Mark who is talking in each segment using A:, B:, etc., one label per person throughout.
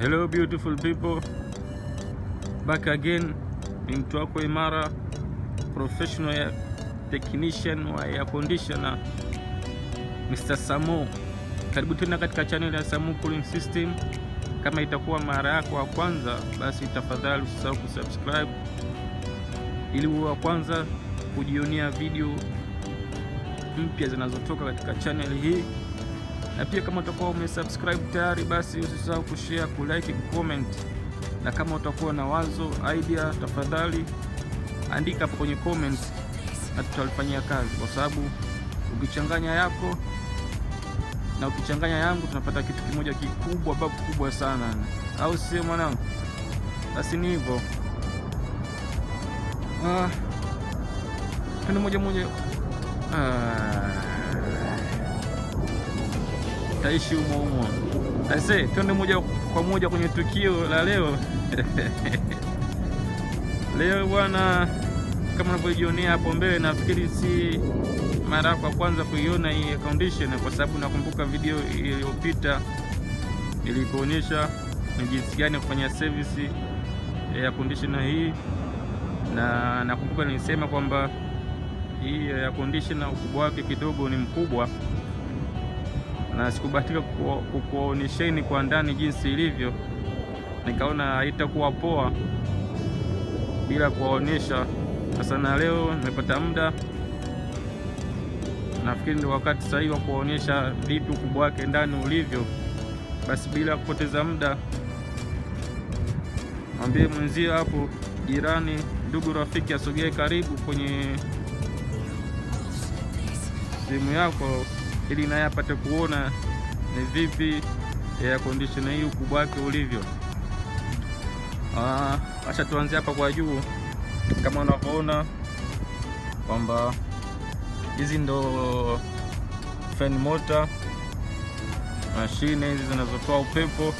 A: Hello beautiful people, back again. Ni mtu wako imara, professional technician wa air conditioner Mr. Samo. Karibu tena katika channel ya Samu Cooling System. Kama itakuwa mara yako ya kwanza, basi tafadhali usisahau kusubscribe ili uwe wa kwanza kujionea video mpya zinazotoka katika channel hii na pia kama utakuwa umesubscribe tayari, basi usisahau kushare, kulike, kucomment. Na kama utakuwa na wazo idea, tafadhali andika hapo kwenye comment na tutalifanyia kazi, kwa sababu ukichanganya yako na ukichanganya yangu tunapata kitu kimoja kikubwa, babu kubwa sana, au sio mwanangu? Basi ni hivyo. Ah, tendo moja moja ah taishi humo. Ase, twende moja kwa moja kwenye tukio la leo. Leo bwana, kama unavyojionea hapo mbele, nafikiri si mara ya kwanza kuiona hii air conditioner, kwa sababu nakumbuka video iliyopita ilikuonyesha ni jinsi gani ya kufanya service ya air conditioner hii, na nakumbuka nilisema kwamba hii air conditioner ukubwa wake kidogo ni mkubwa. Na sikubahatika kukuonyesheni kwa ndani jinsi ilivyo, nikaona haitakuwa poa bila kuwaonyesha. Sasa na leo nimepata muda, nafikiri ndio wakati sahihi wa kuwaonyesha vipi ukubwa wake ndani ulivyo. Basi bila kupoteza muda, mwambie mwenzio hapo, jirani, ndugu, rafiki, asogee karibu kwenye simu yako ili naye apate kuona ni vipi air conditioner hii ukubwa wake ulivyo. Acha tuanze hapa kwa juu, kama unavyoona kwamba hizi ndo fan motor, mashine hizi zinazotoa upepo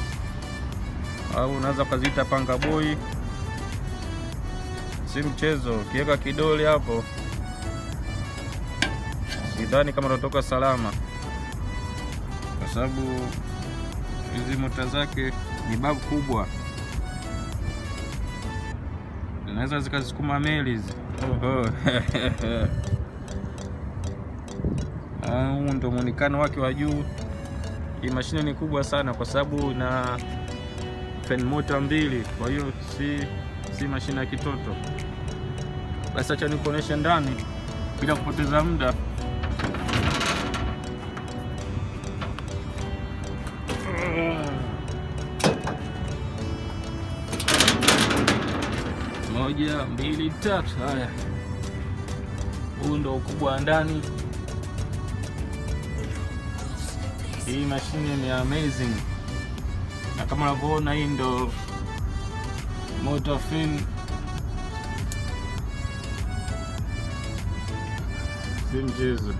A: au unaweza ukaziita panga boy, si mchezo. Ukiweka kidole hapo sidhani kama utatoka salama, kwa sababu hizi mota zake ni babu kubwa, zinaweza zikazisukuma meli hizi. Huu ndo muonekano wake wa juu. Hii mashine ni kubwa sana, kwa sababu na fan motor mbili, kwa hiyo si, si mashine ya kitoto. Basi acha nikuoneshe ndani bila kupoteza muda. Moja, mbili, tatu. Haya, huu ndo ukubwa wa ndani. Hii mashine ni amazing, na kama unavyoona, hii ndo motor fin, si mchezo.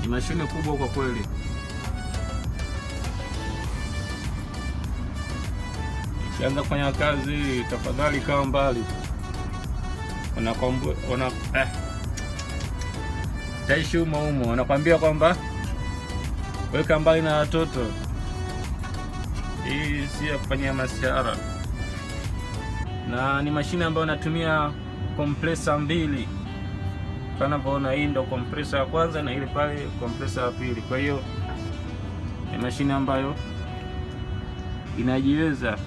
A: Ni mashine kubwa kwa kweli. Ikianza kufanya kazi, tafadhali kaa mbali, wana eh, taishi humo humo, wanakwambia kwamba weka mbali na watoto. Hii si ya kufanyia masiara, na ni mashine ambayo inatumia kompresa mbili kanavyoona. hii ndo kompresa ya kwanza na ile pale kompresa ya pili. Kwa hiyo ni mashine ambayo inajiweza.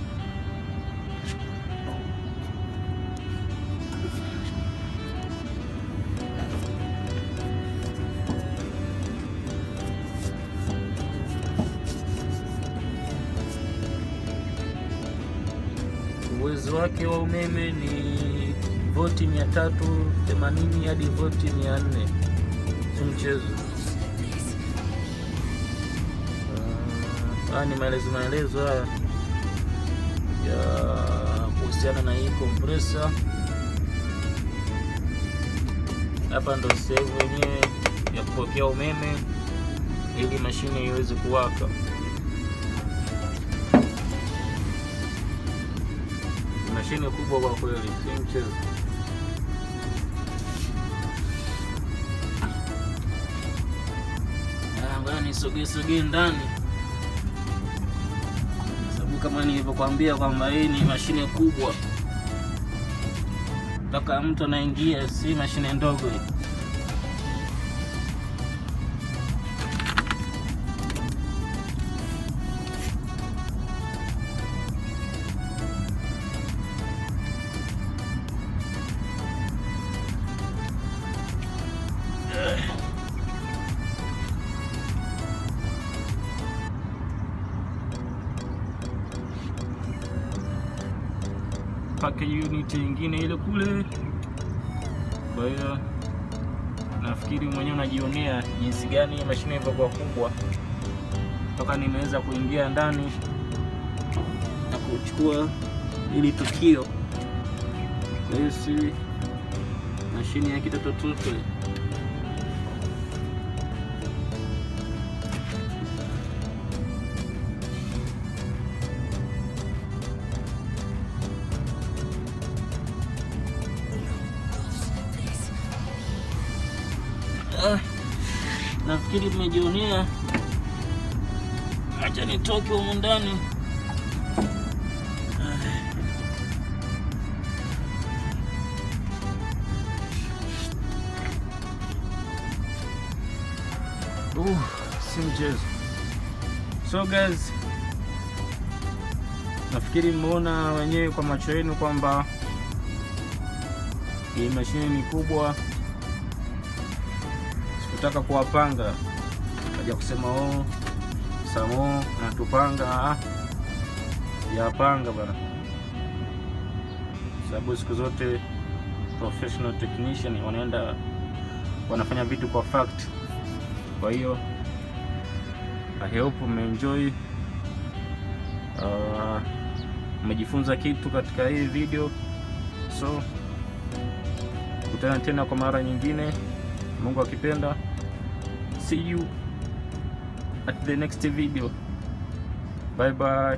A: Uwezo wake wa umeme ni voti 380 hadi voti 400, si mchezo. Haya uh, ni maelezo maelezo haya ya kuhusiana na hii kompresa. Hapa ndo sehemu yenyewe ya kupokea umeme ili mashine iweze kuwaka. Mashine kubwa kwa kweli, si mchezo. Ngoja nisogee sogee ndani, sababu kama nilivyokuambia kwamba hii ni mashine kubwa, mpaka mtu anaingia, si mashine ndogo hii. Package unit nyingine ile kule. Kwa hiyo nafikiri mwenyewe unajionea jinsi gani mashine ilivyokuwa kubwa, toka nimeweza kuingia ndani na kuchukua ili tukio. Kwa hiyo si mashine ya kitotototo Ah, nafikiri mmejionea. Acha nitoke humu ndani. Uh, si mchezo. So guys, nafikiri mmeona wenyewe kwa macho yenu kwamba hii mashine ni kubwa sikutaka kuwapanga kaja kusema oh, Samo natupanga yapanga bana, sababu siku zote professional technician wanaenda wanafanya vitu kwa fact. Kwa hiyo I hope umeenjoy, uh, kitu katika hii video, so kutana tena kwa mara nyingine. Mungu akipenda. See you at the next video. Bye bye.